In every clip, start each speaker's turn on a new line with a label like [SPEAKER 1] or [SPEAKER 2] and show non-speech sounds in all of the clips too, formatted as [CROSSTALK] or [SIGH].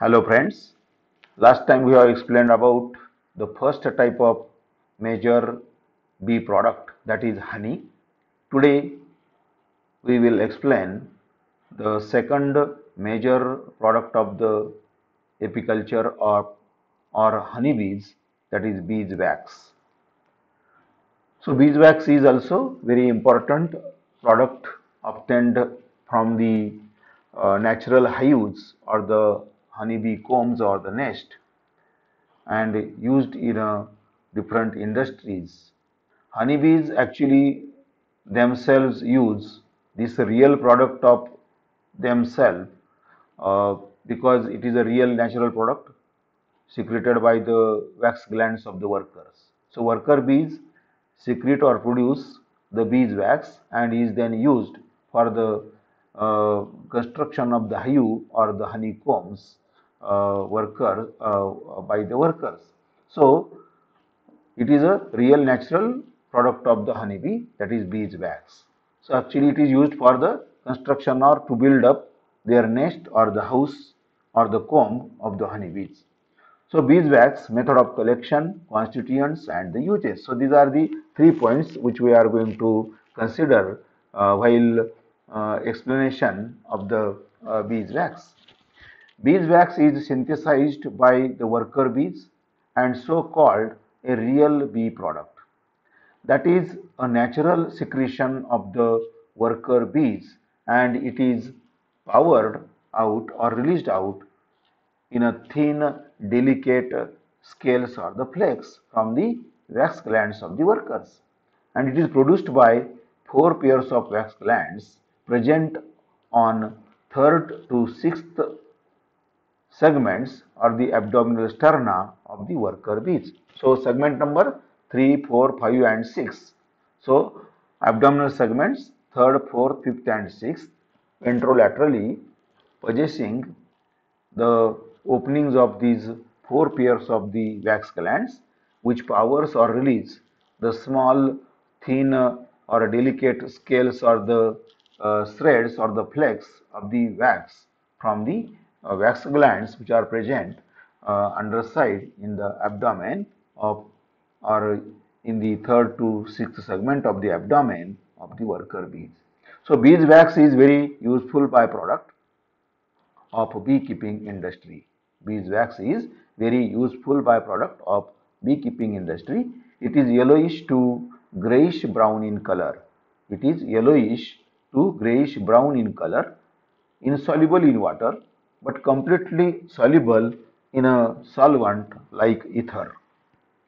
[SPEAKER 1] Hello friends, last time we have explained about the first type of major bee product that is honey. Today we will explain the second major product of the apiculture or, or honeybees that is beeswax. So beeswax is also very important product obtained from the uh, natural hives or the honeybee combs or the nest and used in uh, different industries. Honeybees actually themselves use this real product of themselves uh, because it is a real natural product secreted by the wax glands of the workers. So worker bees secrete or produce the beeswax and is then used for the uh, construction of the hive or the honeycombs uh, worker uh, by the workers. So, it is a real natural product of the honeybee that is beeswax. So, actually it is used for the construction or to build up their nest or the house or the comb of the honeybees. So, beeswax method of collection, constituents and the uses. So, these are the three points which we are going to consider uh, while uh, explanation of the uh, beeswax. Beeswax is synthesized by the worker bees and so called a real bee product. That is a natural secretion of the worker bees and it is powered out or released out in a thin delicate scales or the flakes from the wax glands of the workers and it is produced by four pairs of wax glands present on third to sixth segments or the abdominal sterna of the worker bees. So, segment number 3, 4, 5 and 6. So, abdominal segments 3rd, 4th, 5th and 6th ventrolaterally possessing the openings of these four pairs of the wax glands which powers or release the small thin or delicate scales or the uh, threads or the flakes of the wax from the wax glands which are present uh, underside in the abdomen of or in the third to sixth segment of the abdomen of the worker bees. So, beeswax is very useful byproduct of beekeeping industry. Beeswax is very useful byproduct of beekeeping industry. It is yellowish to grayish brown in color. It is yellowish to grayish brown in color, insoluble in water, but completely soluble in a solvent like ether.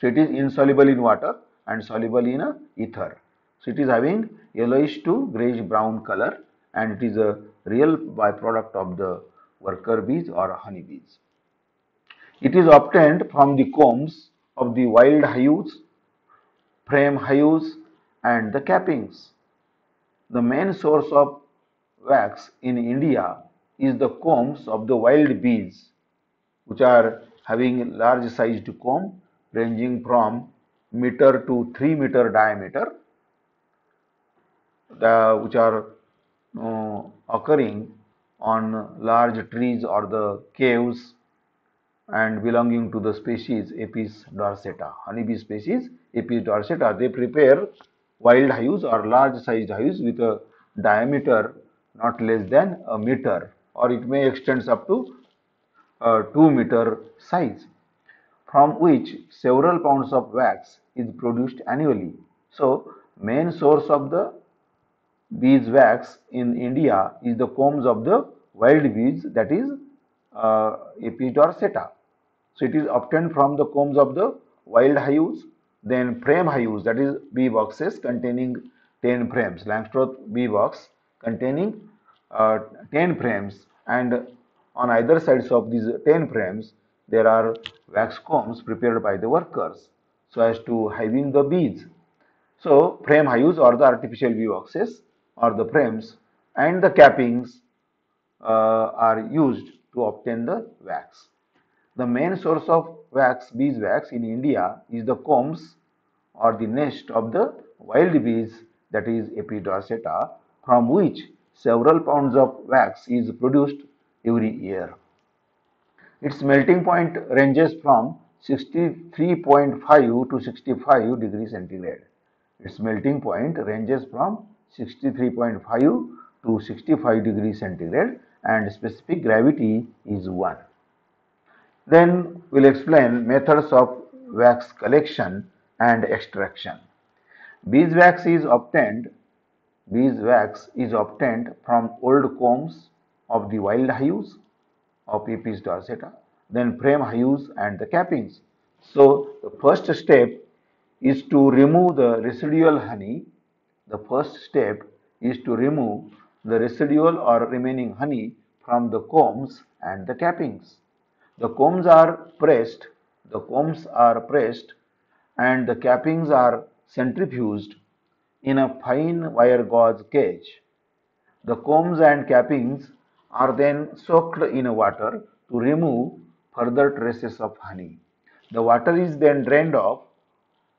[SPEAKER 1] So, it is insoluble in water and soluble in a ether. So, it is having yellowish to grayish brown color and it is a real byproduct of the worker bees or honeybees. It is obtained from the combs of the wild hives, frame hives and the cappings. The main source of wax in India is the combs of the wild bees which are having large sized comb ranging from meter to 3 meter diameter the, which are uh, occurring on large trees or the caves and belonging to the species Apis dorsata, honeybee species Apis dorsata. They prepare wild hives or large sized hives with a diameter not less than a meter or it may extend up to uh, 2 meter size from which several pounds of wax is produced annually. So, main source of the beeswax in India is the combs of the wild bees that is uh, Apis dorsata. So, it is obtained from the combs of the wild hives then frame hives that is bee boxes containing 10 frames Langstroth bee box containing uh, 10 frames and on either sides of these 10 frames there are wax combs prepared by the workers so as to hiving the bees. So, frame hives or the artificial bee boxes or the frames and the cappings uh, are used to obtain the wax. The main source of wax, beeswax in India is the combs or the nest of the wild bees that is Apis dorsata from which several pounds of wax is produced every year. Its melting point ranges from 63.5 to 65 degrees centigrade. Its melting point ranges from 63.5 to 65 degrees centigrade and specific gravity is 1. Then we will explain methods of wax collection and extraction. Beeswax is obtained beeswax is obtained from old combs of the wild hives of Apis dorsata, then frame hives and the cappings. So, the first step is to remove the residual honey. The first step is to remove the residual or remaining honey from the combs and the cappings. The combs are pressed, the combs are pressed and the cappings are centrifuged in a fine wire gauze cage. The combs and cappings are then soaked in water to remove further traces of honey. The water is then drained off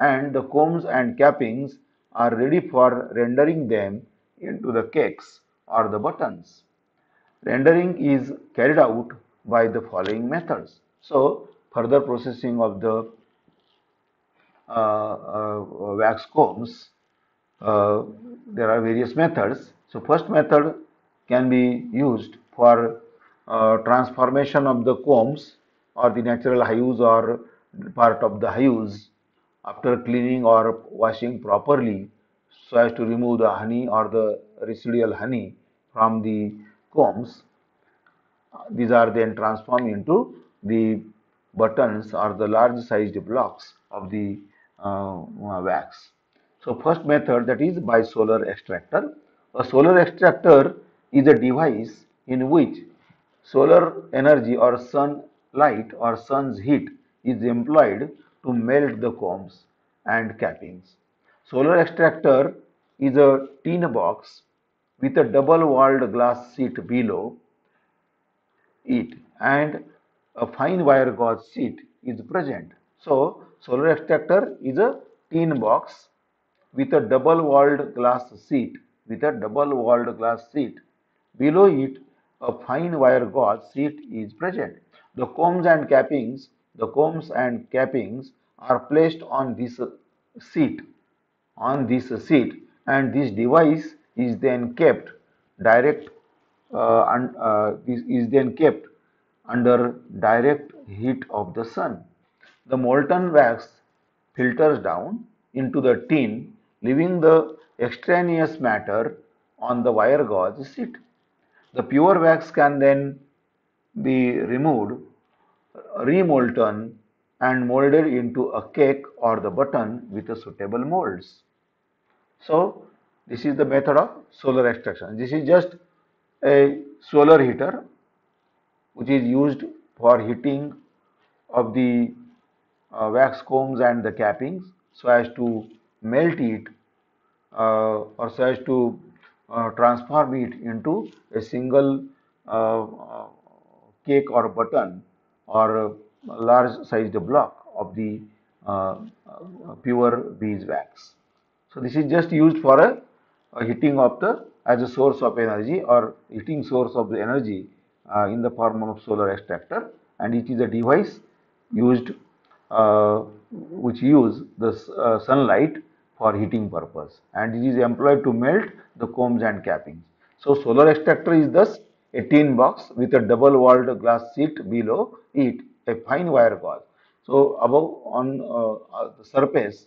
[SPEAKER 1] and the combs and cappings are ready for rendering them into the cakes or the buttons. Rendering is carried out by the following methods. So, further processing of the uh, uh, wax combs, uh, there are various methods. So, first method can be used for uh, transformation of the combs or the natural hives or part of the hives after cleaning or washing properly so as to remove the honey or the residual honey from the combs these are then transformed into the buttons or the large sized blocks of the uh, wax. So, first method that is by solar extractor. A solar extractor is a device in which solar energy or sunlight or sun's heat is employed to melt the combs and cappings. Solar extractor is a tin box with a double walled glass sheet below it and a fine wire gauze sheet is present. So, solar extractor is a tin box with a double walled glass seat with a double walled glass sheet. Below it a fine wire gauze seat is present. The combs and cappings, the combs and cappings are placed on this seat on this sheet and this device is then kept direct uh, and uh, this is then kept under direct heat of the sun. The molten wax filters down into the tin leaving the extraneous matter on the wire gauze sheet. The pure wax can then be removed, remolten and molded into a cake or the button with a suitable molds. So, this is the method of solar extraction. This is just a solar heater which is used for heating of the uh, wax combs and the cappings so as to melt it uh, or so to uh, transform it into a single uh, cake or button or large sized block of the uh, pure beeswax. So, this is just used for a, a heating of the as a source of energy or heating source of the energy uh, in the form of solar extractor and it is a device used uh, which use the sunlight for heating purpose and it is employed to melt the combs and cappings. So, solar extractor is thus a tin box with a double walled glass sheet below it a fine wire gauze. So, above on uh, the surface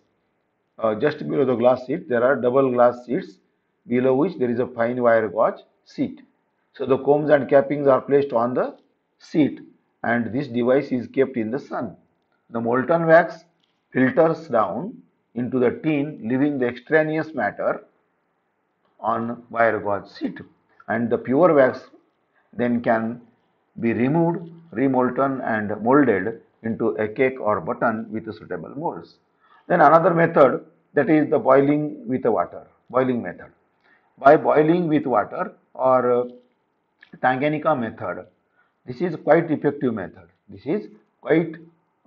[SPEAKER 1] uh, just below the glass sheet there are double glass sheets below which there is a fine wire gauze sheet. So, the combs and cappings are placed on the sheet and this device is kept in the sun. The molten wax filters down into the tin leaving the extraneous matter on wire gauze sheet and the pure wax then can be removed, remolten and molded into a cake or button with suitable molds. Then another method that is the boiling with water, boiling method. By boiling with water or uh, Tanganyika method, this is quite effective method. This is quite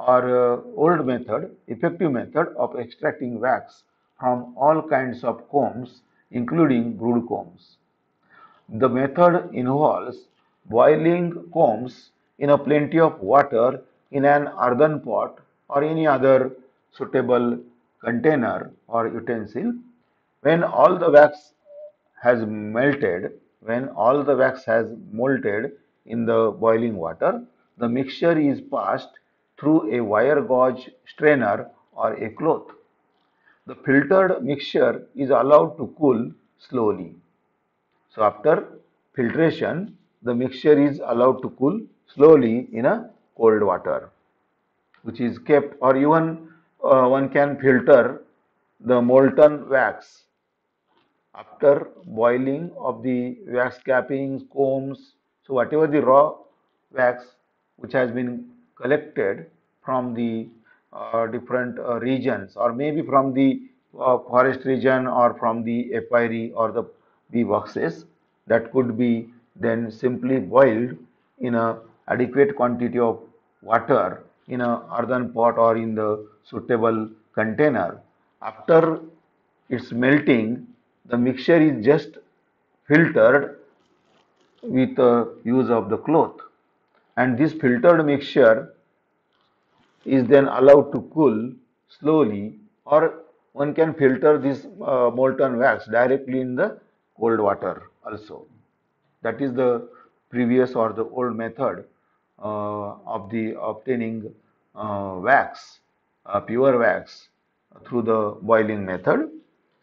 [SPEAKER 1] or uh, old method, effective method of extracting wax from all kinds of combs including brood combs. The method involves boiling combs in a plenty of water in an earthen pot or any other suitable container or utensil. When all the wax has melted, when all the wax has molted in the boiling water, the mixture is passed through a wire gauge strainer or a cloth. The filtered mixture is allowed to cool slowly. So after filtration, the mixture is allowed to cool slowly in a cold water, which is kept or even uh, one can filter the molten wax after boiling of the wax cappings, combs, so whatever the raw wax which has been collected from the uh, different uh, regions or maybe from the uh, forest region or from the apiary or the bee boxes that could be then simply boiled in a adequate quantity of water in a earthen pot or in the suitable container. After its melting, the mixture is just filtered with the use of the cloth and this filtered mixture is then allowed to cool slowly or one can filter this uh, molten wax directly in the cold water also. That is the previous or the old method uh, of the obtaining uh, wax, uh, pure wax through the boiling method.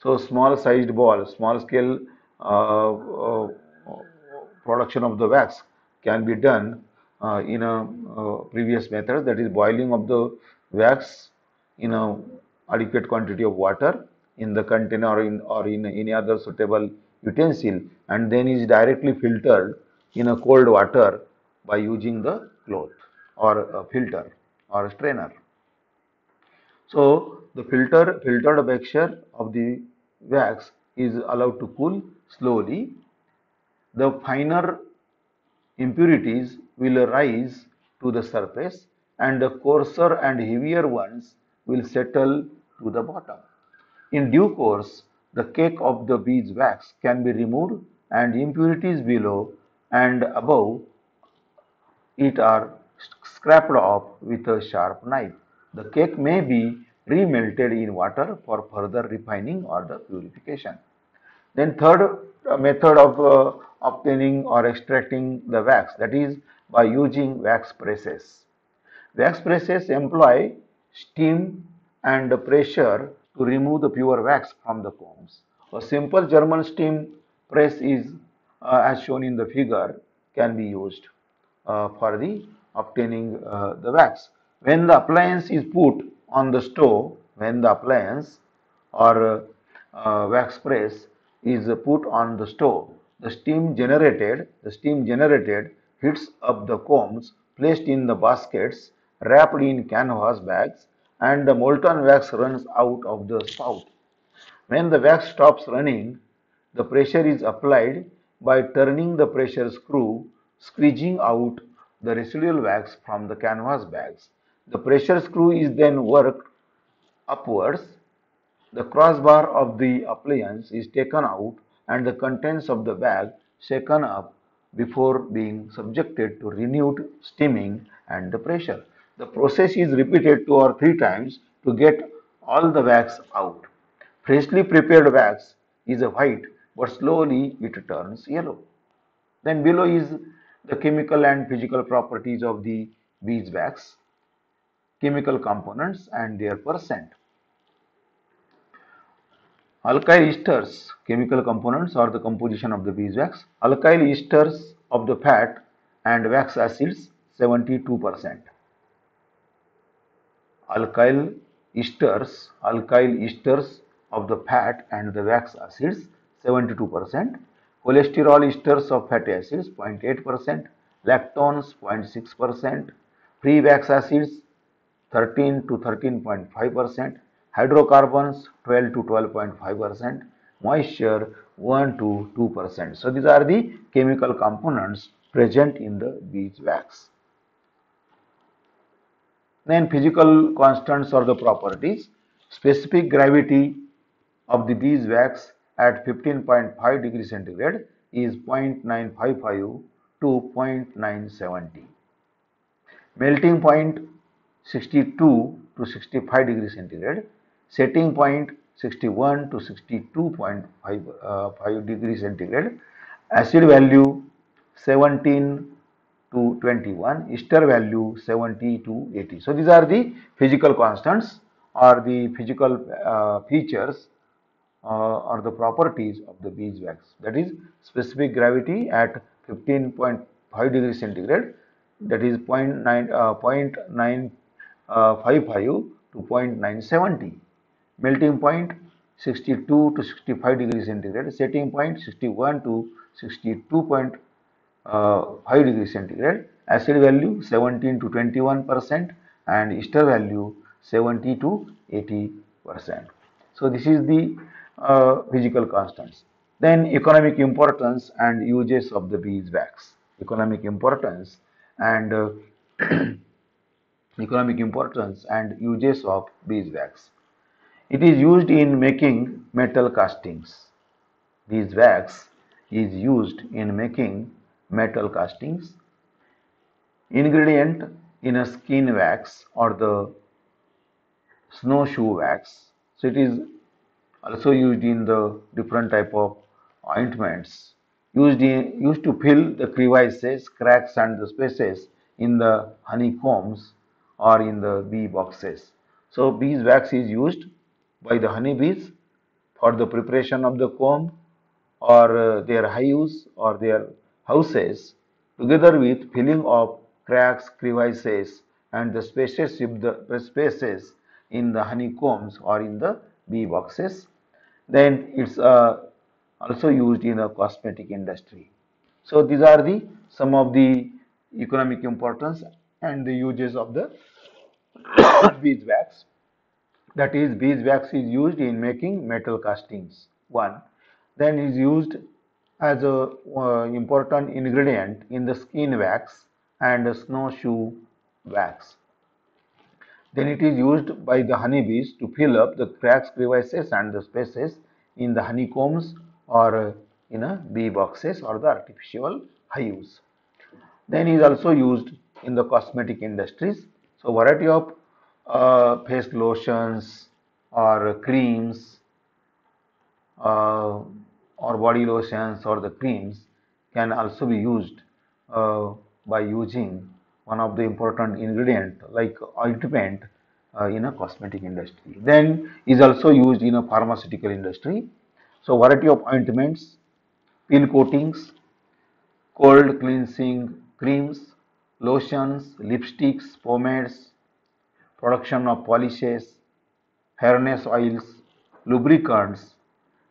[SPEAKER 1] So small sized ball, small scale uh, uh, production of the wax can be done uh, in a uh, previous method that is boiling of the wax in a adequate quantity of water in the container or in, or in any other suitable utensil and then is directly filtered in a cold water by using the cloth or filter or strainer. So the filter filtered mixture of the wax is allowed to cool slowly. The finer impurities will rise to the surface and the coarser and heavier ones will settle to the bottom. In due course, the cake of the beeswax can be removed and impurities below and above it are scraped off with a sharp knife. The cake may be re-melted in water for further refining or the purification. Then third uh, method of uh, obtaining or extracting the wax that is by using wax presses. Wax presses employ steam and pressure to remove the pure wax from the combs. A simple German steam press is uh, as shown in the figure can be used uh, for the obtaining uh, the wax. When the appliance is put on the stove, when the appliance or uh, wax press is put on the stove, the steam generated, the steam generated heats up the combs placed in the baskets wrapped in canvas bags and the molten wax runs out of the spout. When the wax stops running, the pressure is applied by turning the pressure screw, squeezing out the residual wax from the canvas bags. The pressure screw is then worked upwards. The crossbar of the appliance is taken out and the contents of the bag shaken up before being subjected to renewed steaming and the pressure. The process is repeated two or three times to get all the wax out. Freshly prepared wax is white but slowly it turns yellow. Then below is the chemical and physical properties of the beeswax, chemical components and their percent. Alkyl esters, chemical components or the composition of the beeswax. Alkyl esters of the fat and wax acids 72%. Alkyl esters, alkyl esters of the fat and the wax acids 72%. Cholesterol esters of fatty acids 0.8%. Lactones 0.6%. Free wax acids 13 to 13.5% hydrocarbons 12 to 12.5 percent, moisture 1 to 2 percent. So these are the chemical components present in the beeswax. Then physical constants or the properties. Specific gravity of the beeswax at 15.5 degree centigrade is 0.955 to 0.970. melting point 62 to 65 degrees centigrade, setting point 61 to 62.5 uh, 5 degrees centigrade, acid value 17 to 21, ester value 70 to 80. So these are the physical constants or the physical uh, features uh, or the properties of the beeswax. That is specific gravity at 15.5 degrees centigrade that is 0.9, uh, 0.955 uh, to 0.970 melting point 62 to 65 degrees centigrade setting point 61 to 62.5 uh, degrees centigrade acid value 17 to 21 percent and ester value 70 to 80 percent. So this is the uh, physical constants. Then economic importance and uses of the beeswax. Economic importance and uh, [CLEARS THROAT] economic importance and uses of beeswax. It is used in making metal castings. Beeswax is used in making metal castings. Ingredient in a skin wax or the snowshoe wax. So it is also used in the different type of ointments used, in, used to fill the crevices, cracks and the spaces in the honeycombs or in the bee boxes. So beeswax is used by the honeybees for the preparation of the comb or uh, their hives or their houses together with filling of cracks, crevices and the spaces, the spaces in the honeycombs or in the bee boxes. Then it's uh, also used in the cosmetic industry. So these are the some of the economic importance and the uses of the [COUGHS] beeswax. That is beeswax is used in making metal castings. One, then is used as a uh, important ingredient in the skin wax and snowshoe wax. Then it is used by the honeybees to fill up the cracks, crevices and the spaces in the honeycombs or in a bee boxes or the artificial hives. Then is also used in the cosmetic industries. So variety of uh, face lotions or creams uh, or body lotions or the creams can also be used uh, by using one of the important ingredient like ointment uh, in a cosmetic industry. Then is also used in a pharmaceutical industry so variety of ointments, peel coatings, cold cleansing creams, lotions, lipsticks, pomades, production of polishes, hairness oils, lubricants,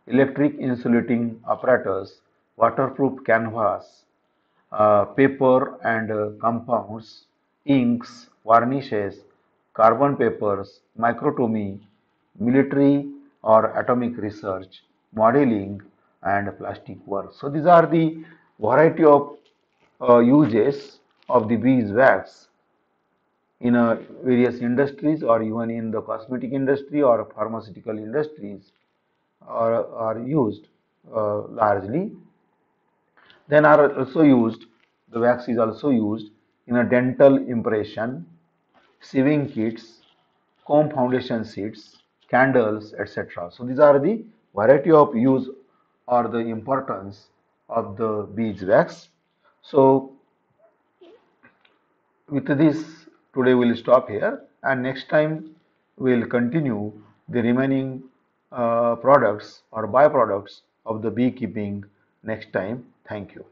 [SPEAKER 1] electric insulating apparatus, waterproof canvas, uh, paper and uh, compounds, inks, varnishes, carbon papers, microtomy, military or atomic research, modeling and plastic work. So these are the variety of uh, uses of the beeswax in uh, various industries or even in the cosmetic industry or pharmaceutical industries are, are used uh, largely. Then are also used, the wax is also used in a dental impression, sieving kits, comb foundation sheets, candles, etc. So these are the variety of use or the importance of the beeswax. So with this today we will stop here and next time we will continue the remaining uh, products or byproducts of the beekeeping next time. Thank you.